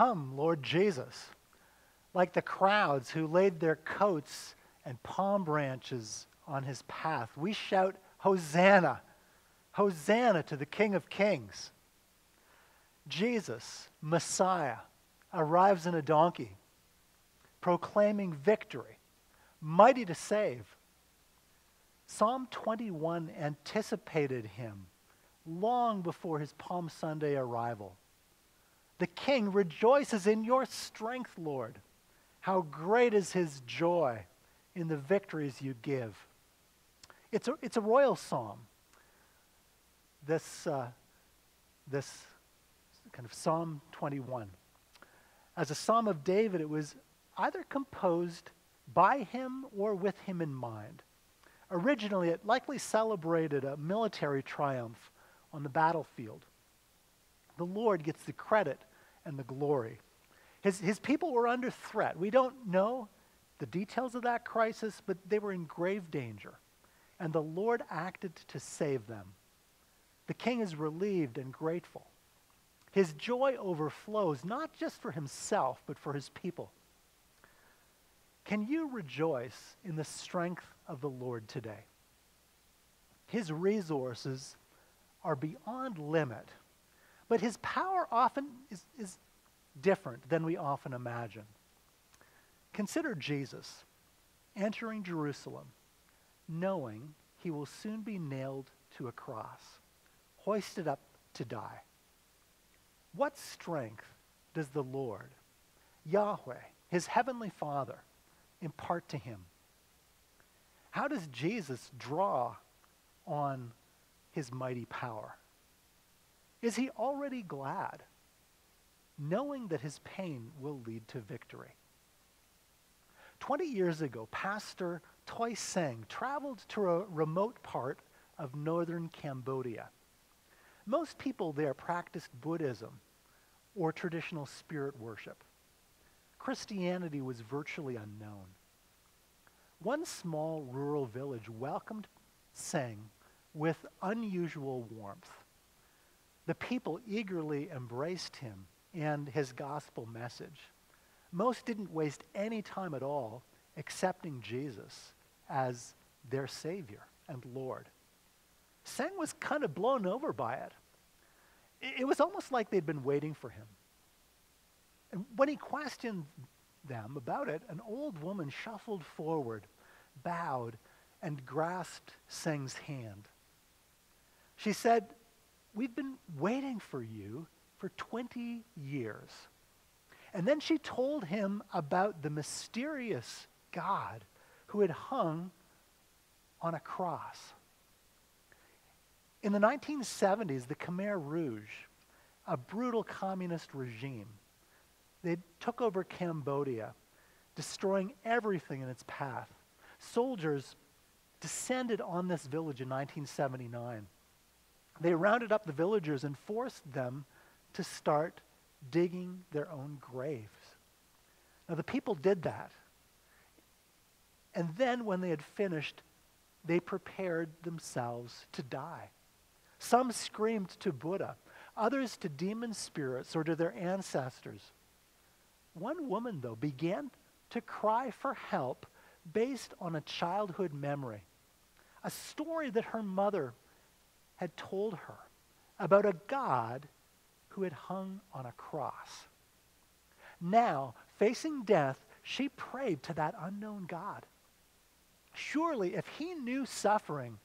Come, Lord Jesus. Like the crowds who laid their coats and palm branches on his path, we shout, Hosanna! Hosanna to the King of Kings. Jesus, Messiah, arrives in a donkey, proclaiming victory, mighty to save. Psalm 21 anticipated him long before his Palm Sunday arrival. The king rejoices in your strength, Lord. How great is his joy in the victories you give. It's a, it's a royal psalm. This, uh, this kind of Psalm 21. As a psalm of David, it was either composed by him or with him in mind. Originally, it likely celebrated a military triumph on the battlefield. The Lord gets the credit and the glory. His, his people were under threat. We don't know the details of that crisis, but they were in grave danger. And the Lord acted to save them. The king is relieved and grateful. His joy overflows not just for himself, but for his people. Can you rejoice in the strength of the Lord today? His resources are beyond limit, but his power often is, is different than we often imagine. Consider Jesus entering Jerusalem, knowing he will soon be nailed to a cross, hoisted up to die. What strength does the Lord, Yahweh, his heavenly Father, impart to him? How does Jesus draw on his mighty power? Is he already glad, knowing that his pain will lead to victory? Twenty years ago, Pastor Toy Seng traveled to a remote part of northern Cambodia. Most people there practiced Buddhism or traditional spirit worship. Christianity was virtually unknown. One small rural village welcomed Seng with unusual warmth. The people eagerly embraced him and his gospel message. Most didn't waste any time at all accepting Jesus as their Savior and Lord. Seng was kind of blown over by it. It was almost like they'd been waiting for him. And when he questioned them about it, an old woman shuffled forward, bowed, and grasped Seng's hand. She said, We've been waiting for you for 20 years. And then she told him about the mysterious God who had hung on a cross. In the 1970s, the Khmer Rouge, a brutal communist regime, they took over Cambodia, destroying everything in its path. Soldiers descended on this village in 1979 they rounded up the villagers and forced them to start digging their own graves. Now, the people did that. And then, when they had finished, they prepared themselves to die. Some screamed to Buddha, others to demon spirits or to their ancestors. One woman, though, began to cry for help based on a childhood memory, a story that her mother had told her about a God who had hung on a cross. Now, facing death, she prayed to that unknown God. Surely, if he knew suffering,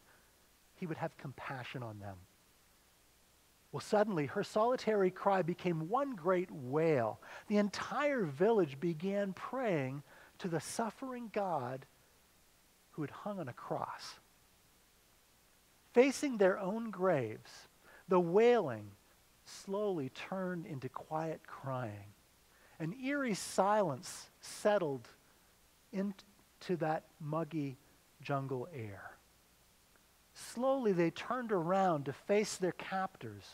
he would have compassion on them. Well, suddenly, her solitary cry became one great wail. The entire village began praying to the suffering God who had hung on a cross facing their own graves, the wailing slowly turned into quiet crying. An eerie silence settled into that muggy jungle air. Slowly they turned around to face their captors,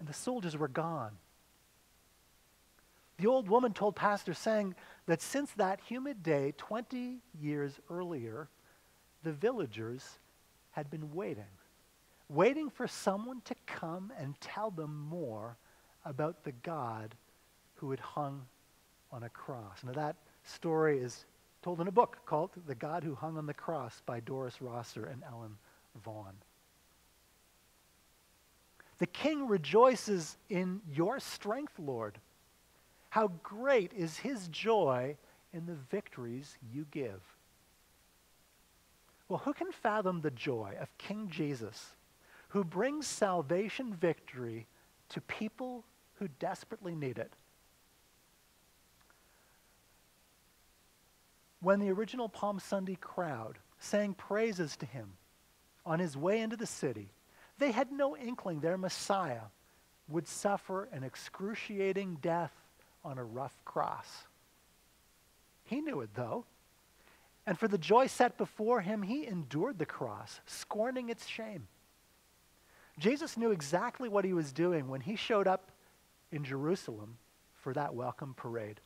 and the soldiers were gone. The old woman told Pastor Seng that since that humid day 20 years earlier, the villagers had been waiting, waiting for someone to come and tell them more about the God who had hung on a cross. Now, that story is told in a book called The God Who Hung on the Cross by Doris Rosser and Ellen Vaughn. The king rejoices in your strength, Lord. How great is his joy in the victories you give. Well, who can fathom the joy of King Jesus, who brings salvation victory to people who desperately need it? when the original Palm Sunday crowd sang praises to him on his way into the city, they had no inkling their Messiah would suffer an excruciating death on a rough cross. He knew it, though. And for the joy set before him, he endured the cross, scorning its shame. Jesus knew exactly what he was doing when he showed up in Jerusalem for that welcome parade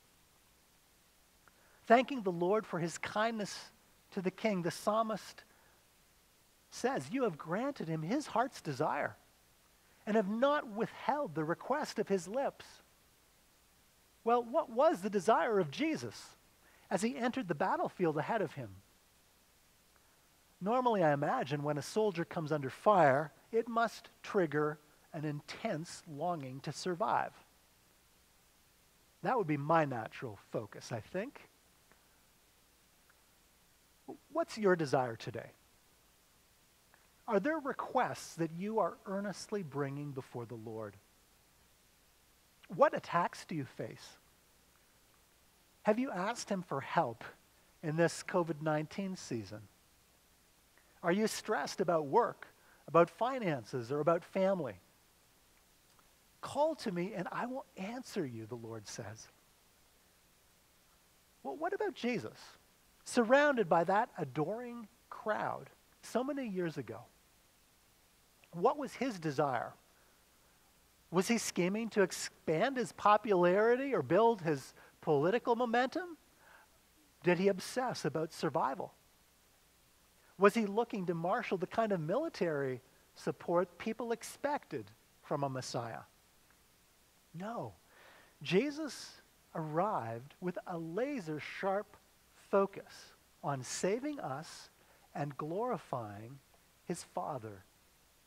thanking the Lord for his kindness to the king, the psalmist says, You have granted him his heart's desire and have not withheld the request of his lips. Well, what was the desire of Jesus as he entered the battlefield ahead of him? Normally, I imagine when a soldier comes under fire, it must trigger an intense longing to survive. That would be my natural focus, I think. What's your desire today? Are there requests that you are earnestly bringing before the Lord? What attacks do you face? Have you asked Him for help in this COVID 19 season? Are you stressed about work, about finances, or about family? Call to me and I will answer you, the Lord says. Well, what about Jesus? surrounded by that adoring crowd so many years ago. What was his desire? Was he scheming to expand his popularity or build his political momentum? Did he obsess about survival? Was he looking to marshal the kind of military support people expected from a Messiah? No. Jesus arrived with a laser sharp focus on saving us and glorifying his Father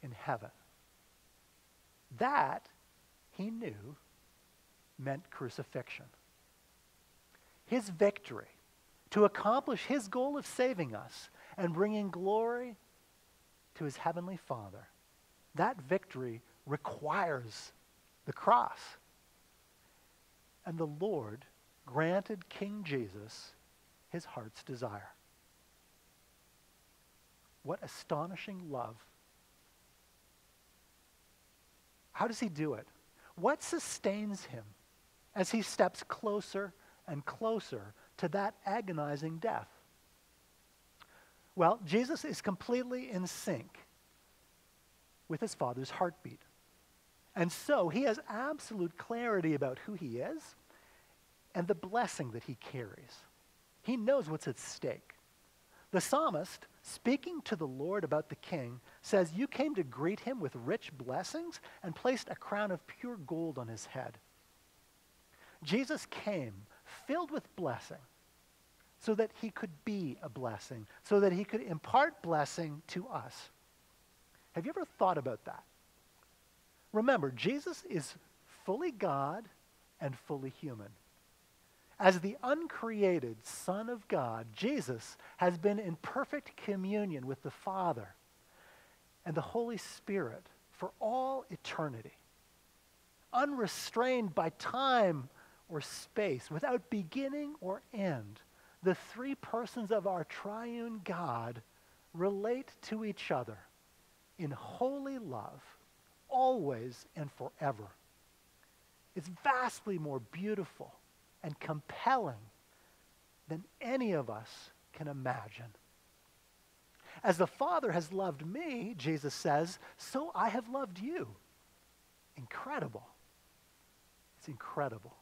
in heaven. That, he knew, meant crucifixion. His victory to accomplish his goal of saving us and bringing glory to his heavenly Father. That victory requires the cross. And the Lord granted King Jesus his heart's desire. What astonishing love. How does he do it? What sustains him as he steps closer and closer to that agonizing death? Well, Jesus is completely in sync with his Father's heartbeat. And so he has absolute clarity about who he is and the blessing that he carries. He knows what's at stake. The psalmist, speaking to the Lord about the king, says, You came to greet him with rich blessings and placed a crown of pure gold on his head. Jesus came filled with blessing so that he could be a blessing, so that he could impart blessing to us. Have you ever thought about that? Remember, Jesus is fully God and fully human. As the uncreated Son of God, Jesus has been in perfect communion with the Father and the Holy Spirit for all eternity, unrestrained by time or space, without beginning or end. The three persons of our triune God relate to each other in holy love, always and forever. It's vastly more beautiful and compelling than any of us can imagine. As the Father has loved me, Jesus says, so I have loved you. Incredible. It's incredible.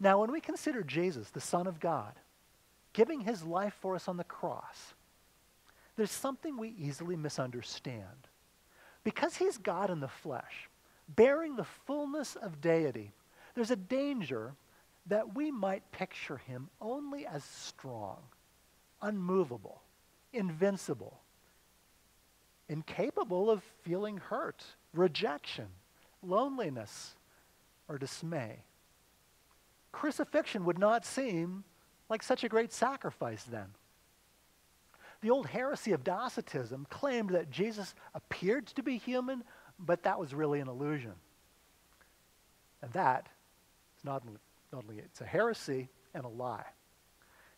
Now, when we consider Jesus, the Son of God, giving his life for us on the cross, there's something we easily misunderstand. Because he's God in the flesh, bearing the fullness of deity, there's a danger that we might picture him only as strong, unmovable, invincible, incapable of feeling hurt, rejection, loneliness, or dismay. Crucifixion would not seem like such a great sacrifice then. The old heresy of Docetism claimed that Jesus appeared to be human, but that was really an illusion. And that is not, not only it's a heresy and a lie.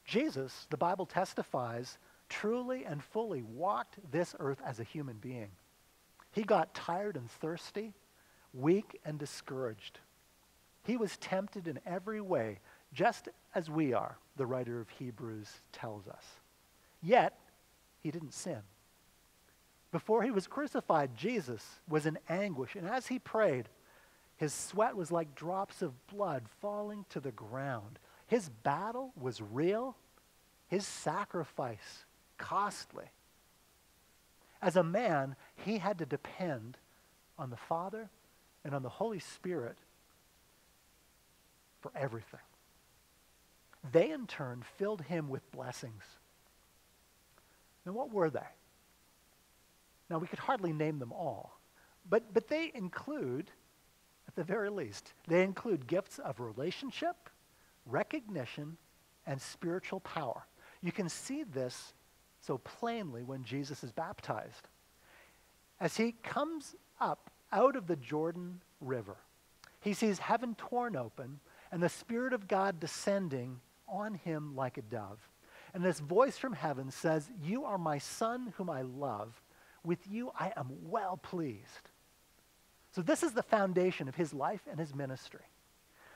Jesus, the Bible testifies, truly and fully walked this earth as a human being. He got tired and thirsty, weak and discouraged. He was tempted in every way, just as we are, the writer of Hebrews tells us. Yet, he didn't sin. Before he was crucified, Jesus was in anguish, and as he prayed, his sweat was like drops of blood falling to the ground. His battle was real, his sacrifice costly. As a man, he had to depend on the Father and on the Holy Spirit for everything. They, in turn, filled him with blessings. Now, what were they? Now, we could hardly name them all, but, but they include, at the very least, they include gifts of relationship, recognition, and spiritual power. You can see this so plainly when Jesus is baptized. As he comes up out of the Jordan River, he sees heaven torn open and the Spirit of God descending on him like a dove. And this voice from heaven says, You are my Son whom I love. With you I am well pleased. So, this is the foundation of his life and his ministry.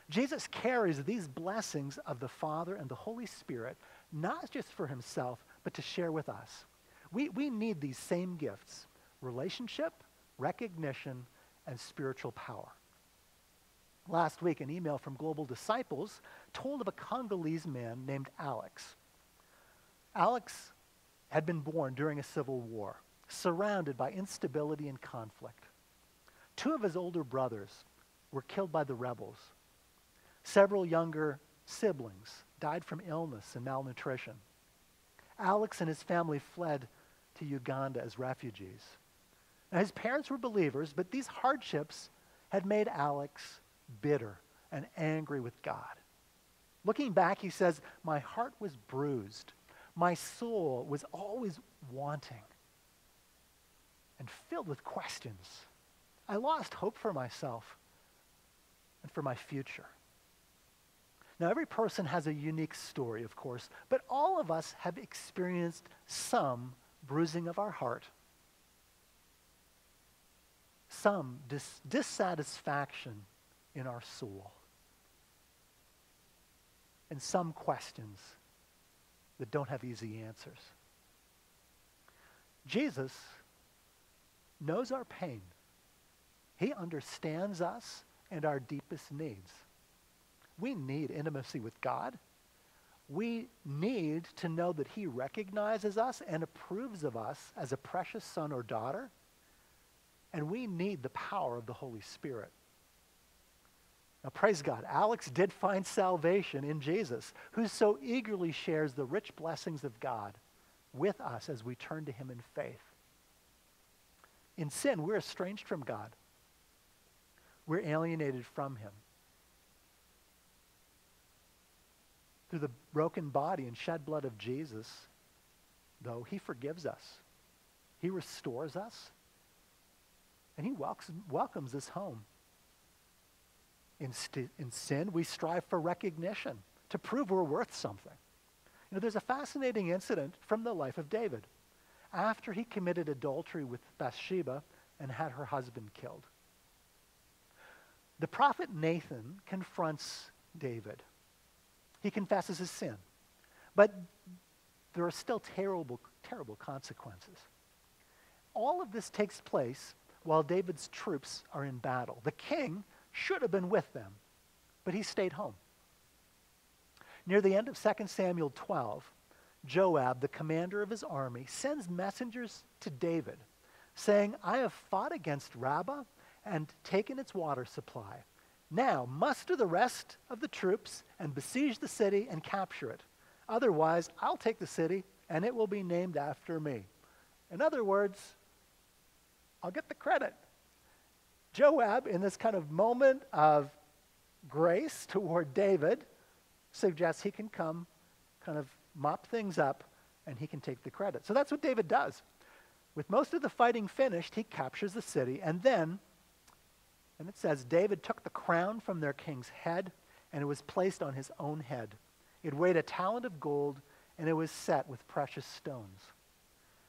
Jesus carries these blessings of the Father and the Holy Spirit, not just for himself, but to share with us. We, we need these same gifts relationship, recognition, and spiritual power. Last week, an email from Global Disciples told of a Congolese man named Alex. Alex had been born during a civil war, surrounded by instability and conflict. Two of his older brothers were killed by the rebels. Several younger siblings died from illness and malnutrition. Alex and his family fled to Uganda as refugees. Now, his parents were believers, but these hardships had made Alex bitter and angry with God. Looking back, he says, My heart was bruised. My soul was always wanting and filled with questions. I lost hope for myself and for my future. Now, every person has a unique story, of course, but all of us have experienced some bruising of our heart, some dis- dissatisfaction in our soul, and some questions that don't have easy answers. Jesus knows our pain. He understands us and our deepest needs. We need intimacy with God. We need to know that He recognizes us and approves of us as a precious son or daughter. And we need the power of the Holy Spirit. Now, praise God, Alex did find salvation in Jesus, who so eagerly shares the rich blessings of God with us as we turn to Him in faith. In sin, we're estranged from God, we're alienated from Him. Through the broken body and shed blood of Jesus, though, He forgives us, He restores us, and He welcomes, welcomes us home. In, st- in sin, we strive for recognition to prove we're worth something. You know, there's a fascinating incident from the life of David after he committed adultery with Bathsheba and had her husband killed. The prophet Nathan confronts David. He confesses his sin. But there are still terrible, terrible consequences. All of this takes place while David's troops are in battle. The king should have been with them, but he stayed home. Near the end of 2 Samuel 12, Joab, the commander of his army, sends messengers to David saying, I have fought against Rabbah and taken its water supply. Now, muster the rest of the troops and besiege the city and capture it. Otherwise, I'll take the city and it will be named after me. In other words, I'll get the credit. Joab, in this kind of moment of grace toward David, suggests he can come, kind of mop things up, and he can take the credit. So that's what David does. With most of the fighting finished, he captures the city, and then and it says, David took the crown from their king's head, and it was placed on his own head. It weighed a talent of gold, and it was set with precious stones.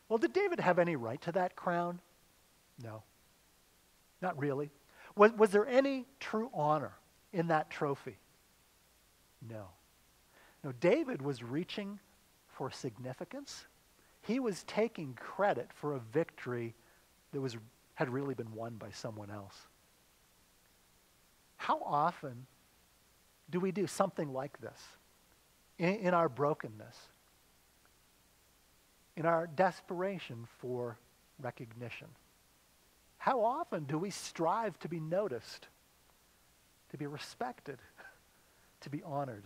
Well, did David have any right to that crown? No. Not really. Was, was there any true honor in that trophy? No. No, David was reaching for significance. He was taking credit for a victory that was, had really been won by someone else. How often do we do something like this in, in our brokenness, in our desperation for recognition? How often do we strive to be noticed, to be respected, to be honored?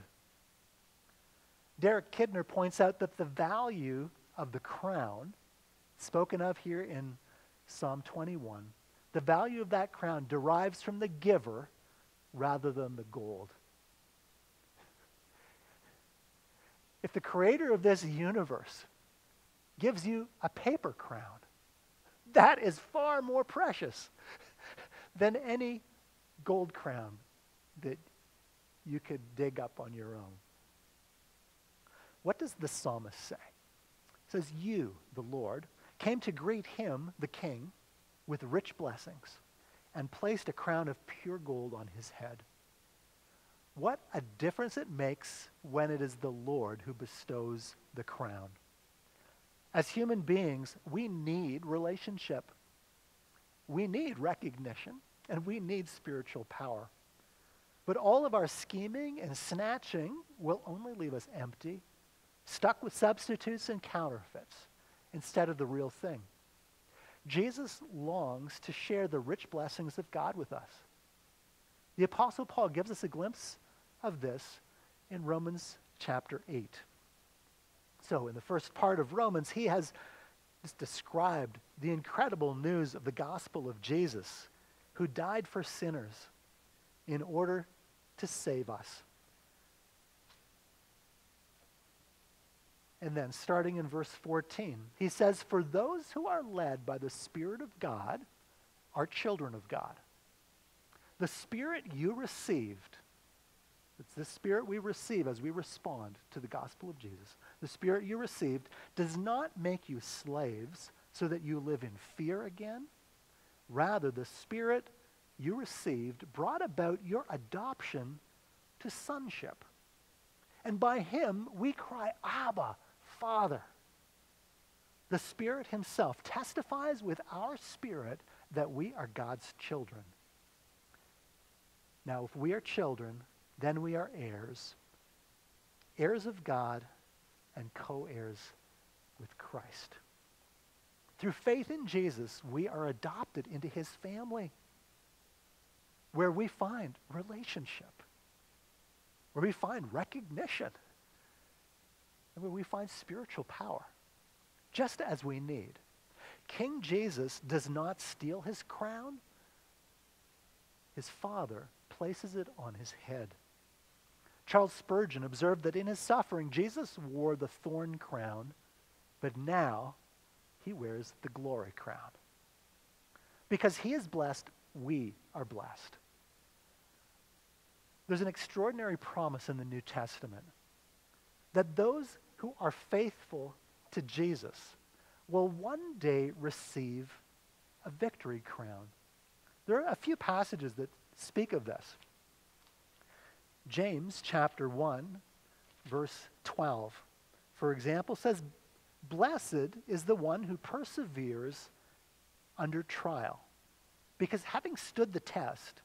Derek Kidner points out that the value of the crown, spoken of here in Psalm 21, the value of that crown derives from the giver rather than the gold. If the creator of this universe gives you a paper crown, that is far more precious than any gold crown that you could dig up on your own. What does the psalmist say? It says, You, the Lord, came to greet him, the king, with rich blessings and placed a crown of pure gold on his head. What a difference it makes when it is the Lord who bestows the crown. As human beings, we need relationship. We need recognition, and we need spiritual power. But all of our scheming and snatching will only leave us empty, stuck with substitutes and counterfeits instead of the real thing. Jesus longs to share the rich blessings of God with us. The Apostle Paul gives us a glimpse of this in Romans chapter 8. So, in the first part of Romans, he has described the incredible news of the gospel of Jesus, who died for sinners in order to save us. And then, starting in verse 14, he says, For those who are led by the Spirit of God are children of God. The Spirit you received, it's the Spirit we receive as we respond to the gospel of Jesus. The Spirit you received does not make you slaves so that you live in fear again. Rather, the Spirit you received brought about your adoption to sonship. And by him we cry, Abba, Father. The Spirit Himself testifies with our spirit that we are God's children. Now, if we are children, then we are heirs, heirs of God and co heirs with Christ. Through faith in Jesus, we are adopted into His family, where we find relationship, where we find recognition and where we find spiritual power, just as we need. King Jesus does not steal his crown. His father places it on his head. Charles Spurgeon observed that in his suffering, Jesus wore the thorn crown, but now he wears the glory crown. Because he is blessed, we are blessed. There's an extraordinary promise in the New Testament that those who are faithful to Jesus will one day receive a victory crown. There are a few passages that speak of this. James chapter 1, verse 12, for example, says, Blessed is the one who perseveres under trial, because having stood the test,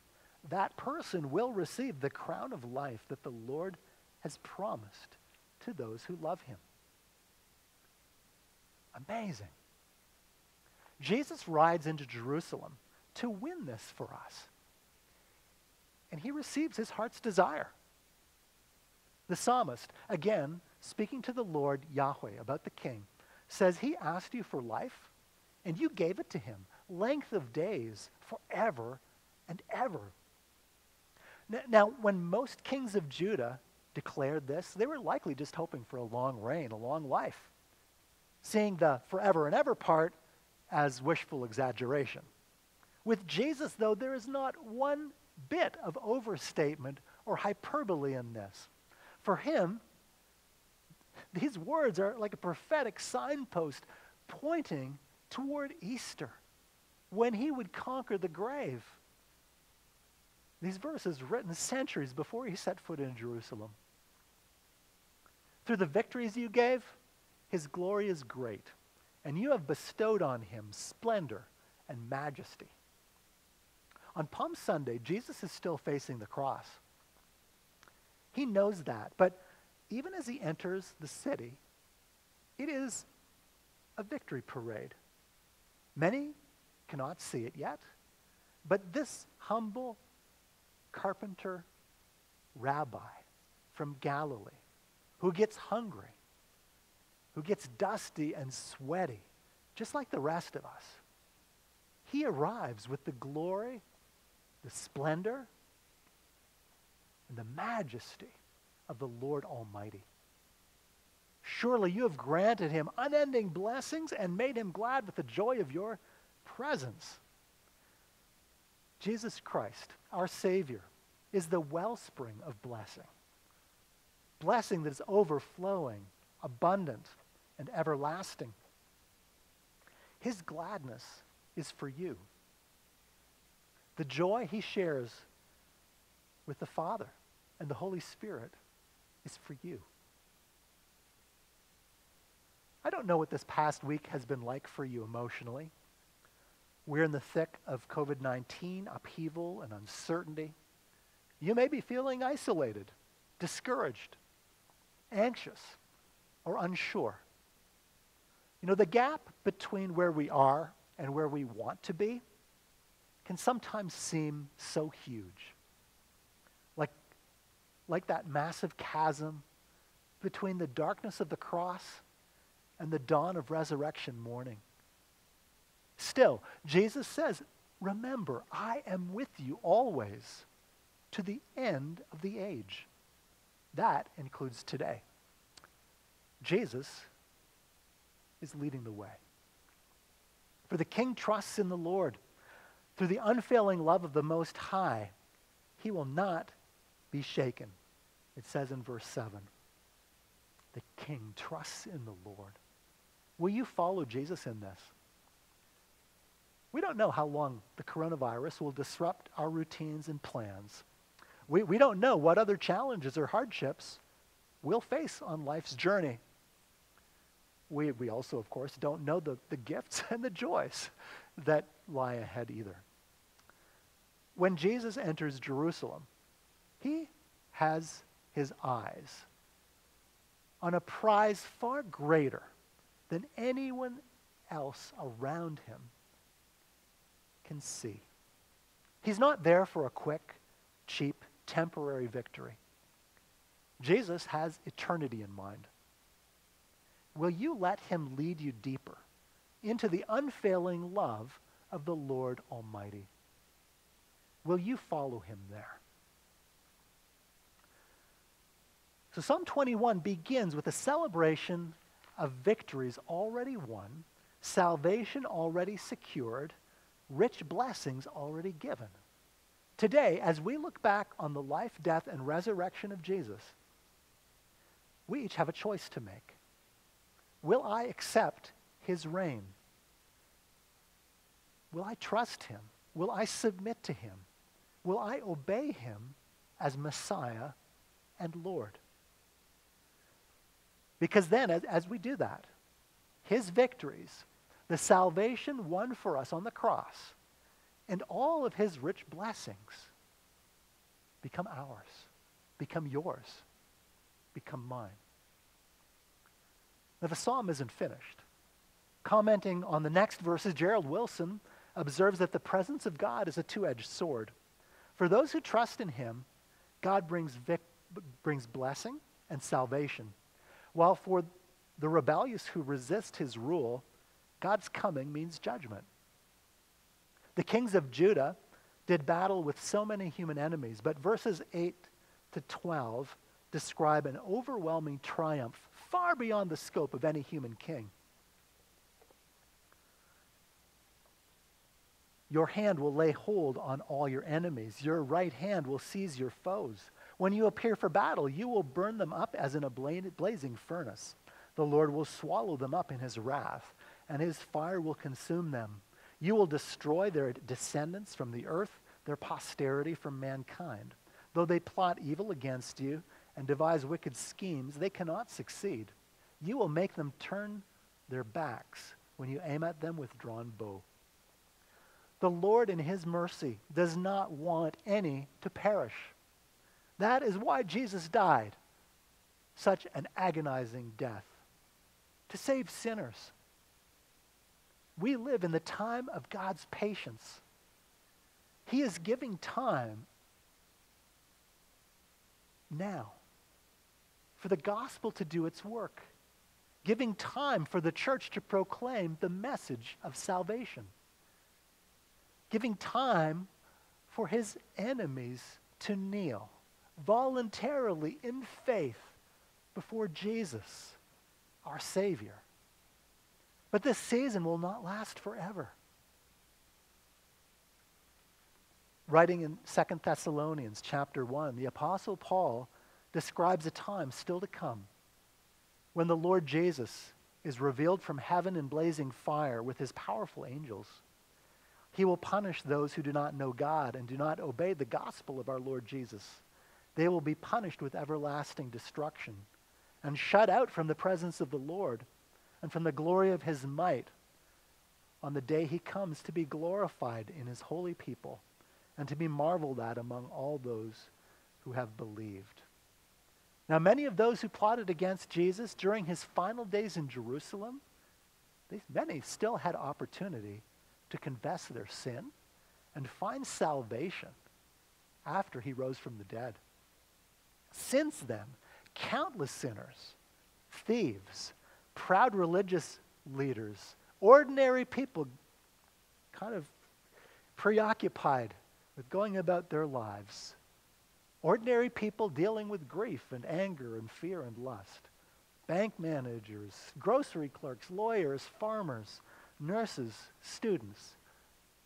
that person will receive the crown of life that the Lord has promised to those who love him. Amazing. Jesus rides into Jerusalem to win this for us. And he receives his heart's desire. The psalmist, again, speaking to the Lord Yahweh about the king, says he asked you for life, and you gave it to him, length of days, forever and ever. Now, when most kings of Judah declared this, they were likely just hoping for a long reign, a long life, seeing the forever and ever part as wishful exaggeration. With Jesus, though, there is not one bit of overstatement or hyperbole in this. For him, these words are like a prophetic signpost pointing toward Easter, when he would conquer the grave. These verses written centuries before he set foot in Jerusalem. Through the victories you gave, his glory is great, and you have bestowed on him splendor and majesty. On Palm Sunday, Jesus is still facing the cross. He knows that, but even as he enters the city, it is a victory parade. Many cannot see it yet, but this humble carpenter rabbi from Galilee who gets hungry, who gets dusty and sweaty, just like the rest of us, he arrives with the glory, the splendor, and the majesty of the Lord Almighty. Surely you have granted him unending blessings and made him glad with the joy of your presence. Jesus Christ, our Savior, is the wellspring of blessing. Blessing that is overflowing, abundant, and everlasting. His gladness is for you. The joy he shares with the Father and the Holy Spirit is for you. I don't know what this past week has been like for you emotionally. We're in the thick of COVID 19 upheaval and uncertainty. You may be feeling isolated, discouraged, anxious, or unsure. You know, the gap between where we are and where we want to be can sometimes seem so huge. Like, like that massive chasm between the darkness of the cross and the dawn of resurrection morning. Still, Jesus says, Remember, I am with you always to the end of the age. That includes today. Jesus is leading the way. For the king trusts in the Lord. Through the unfailing love of the Most High, he will not be shaken. It says in verse 7 the king trusts in the Lord. Will you follow Jesus in this? We don't know how long the coronavirus will disrupt our routines and plans. We, we don't know what other challenges or hardships we'll face on life's journey. We, we also, of course, don't know the, the gifts and the joys that lie ahead either. When Jesus enters Jerusalem, he has his eyes on a prize far greater than anyone else around him can see. He's not there for a quick, cheap, temporary victory. Jesus has eternity in mind. Will you let him lead you deeper into the unfailing love of the Lord Almighty? Will you follow him there? So Psalm 21 begins with a celebration of victories already won, salvation already secured, rich blessings already given. Today, as we look back on the life, death, and resurrection of Jesus, we each have a choice to make. Will I accept his reign? Will I trust him? Will I submit to him? Will I obey him as Messiah and Lord? Because then, as, as we do that, his victories, the salvation won for us on the cross, and all of his rich blessings become ours, become yours, become mine. Now, the psalm isn't finished. Commenting on the next verses, Gerald Wilson observes that the presence of God is a two edged sword. For those who trust in him, God brings, vic- brings blessing and salvation, while for the rebellious who resist his rule, God's coming means judgment. The kings of Judah did battle with so many human enemies, but verses 8 to 12 describe an overwhelming triumph far beyond the scope of any human king. Your hand will lay hold on all your enemies. Your right hand will seize your foes. When you appear for battle, you will burn them up as in a blazing furnace. The Lord will swallow them up in his wrath, and his fire will consume them. You will destroy their descendants from the earth, their posterity from mankind. Though they plot evil against you and devise wicked schemes, they cannot succeed. You will make them turn their backs when you aim at them with drawn bow. The Lord, in His mercy, does not want any to perish. That is why Jesus died such an agonizing death to save sinners. We live in the time of God's patience. He is giving time now for the gospel to do its work, giving time for the church to proclaim the message of salvation giving time for his enemies to kneel voluntarily in faith before Jesus, our Savior. But this season will not last forever. Writing in Second Thessalonians chapter 1, the Apostle Paul describes a time still to come when the Lord Jesus is revealed from heaven in blazing fire with his powerful angels. He will punish those who do not know God and do not obey the gospel of our Lord Jesus. They will be punished with everlasting destruction and shut out from the presence of the Lord and from the glory of his might on the day he comes to be glorified in his holy people and to be marveled at among all those who have believed. Now, many of those who plotted against Jesus during his final days in Jerusalem, they, many still had opportunity to confess their sin and find salvation after he rose from the dead. Since then, countless sinners, thieves, proud religious leaders, ordinary people kind of preoccupied with going about their lives, ordinary people dealing with grief and anger and fear and lust, bank managers, grocery clerks, lawyers, farmers, nurses, students,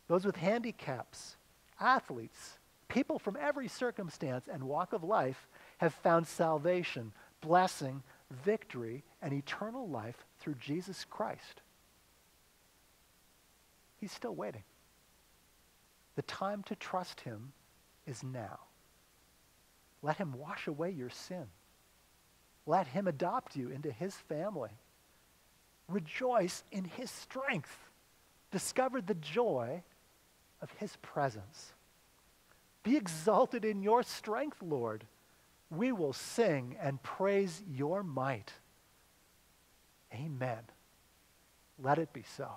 those with handicaps, athletes, people from every circumstance and walk of life have found salvation, blessing, victory, and eternal life through Jesus Christ. He's still waiting. The time to trust him is now. Let him wash away your sin. Let him adopt you into his family. Rejoice in his strength. Discover the joy of his presence. Be exalted in your strength, Lord. We will sing and praise your might. Amen. Let it be so.